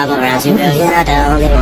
Bubble Rousey you're not the only one.